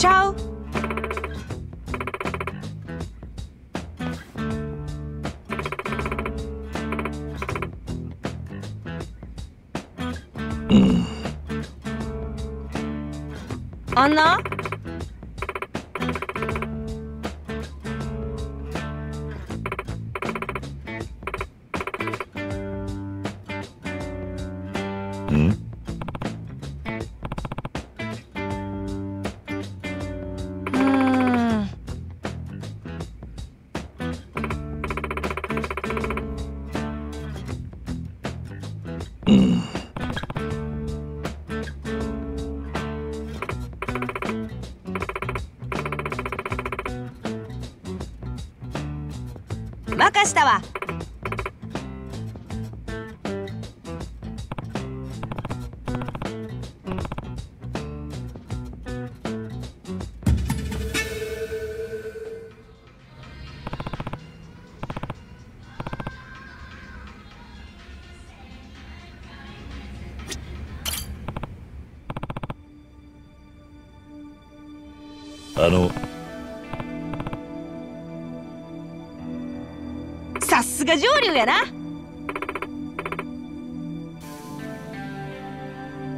Ciao! Ừ. Anna? 任したわ。あのさすが上流やな。あ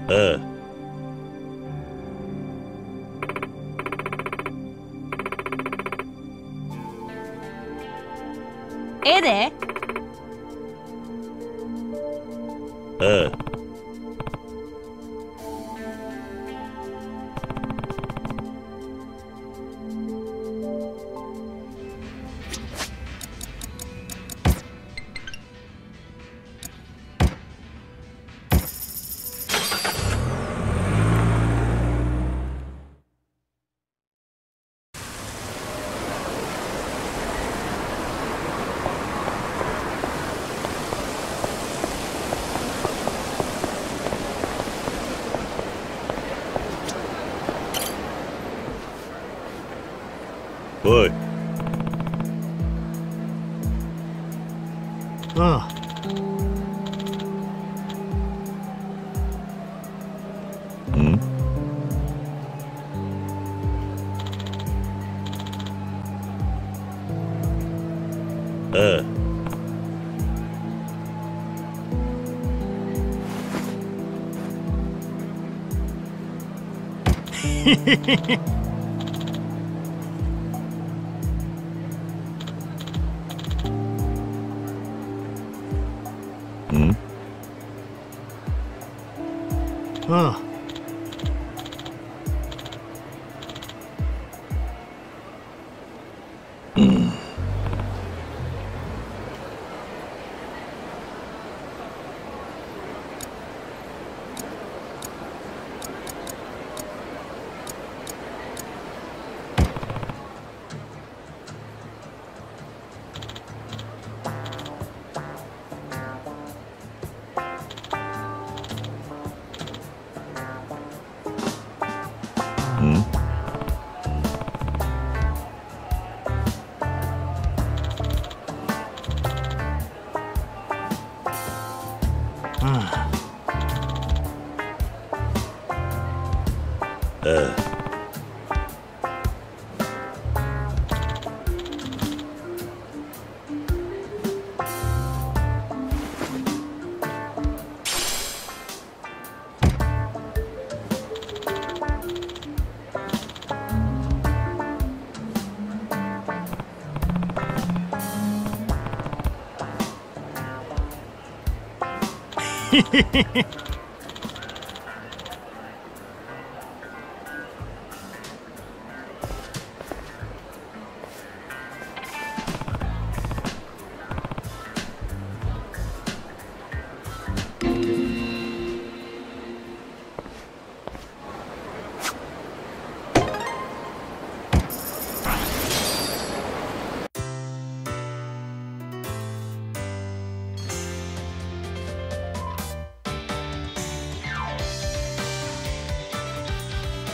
あ。ええで。ああおいあうんああう ああうん。ああへへへ